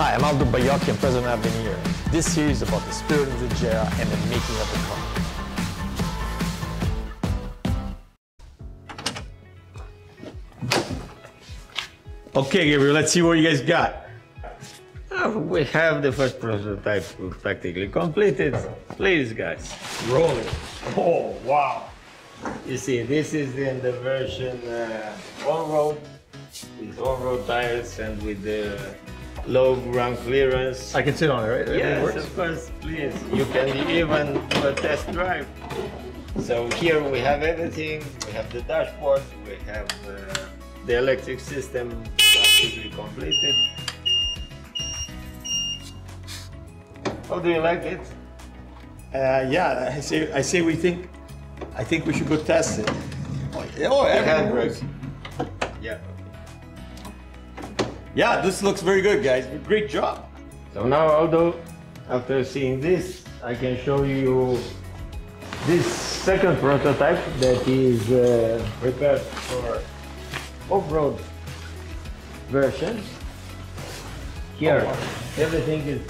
Hi, I'm Aldo Baiocchi, I'm president of Avvenire. This series is about the Spiritus Leggera and the making of the car. Okay, Gabriel, let's see what you guys got. Uh, we have the first prototype practically completed. Please, guys. Roll it. Oh, wow. You see, this is in the version uh, on-road, with on-road tires and with the low ground clearance. I can sit on it, right? Everything Yes, works? of course, please. You can even do a test drive. So here we have everything. We have the dashboard. We have uh, the electric system practically completed. How do you like it? Uh, yeah, I say, I say we think, I think we should go test it. Oh, yeah, oh, everything works. handbrake. Yeah. Yeah, this looks very good, guys. Great job. So now, although after seeing this, I can show you this second prototype that is uh, prepared for off-road version. Here, everything is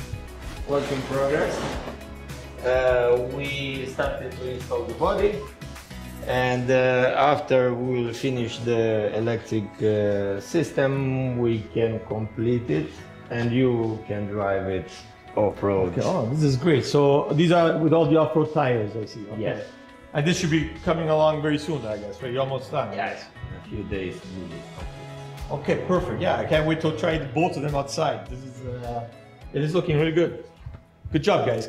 work in progress. Uh, we started to install the body and uh, after we will finish the electric uh, system we can complete it and you can drive it off-road. Okay, oh, this is great. So these are with all the off-road tires, I see. Okay. Yes. And this should be coming along very soon, I guess, right? You're almost done. Yes, a few days. we will complete. Okay, perfect. Yeah, I can't wait to try both of them outside. This is, uh, it is looking really good. Good job, guys.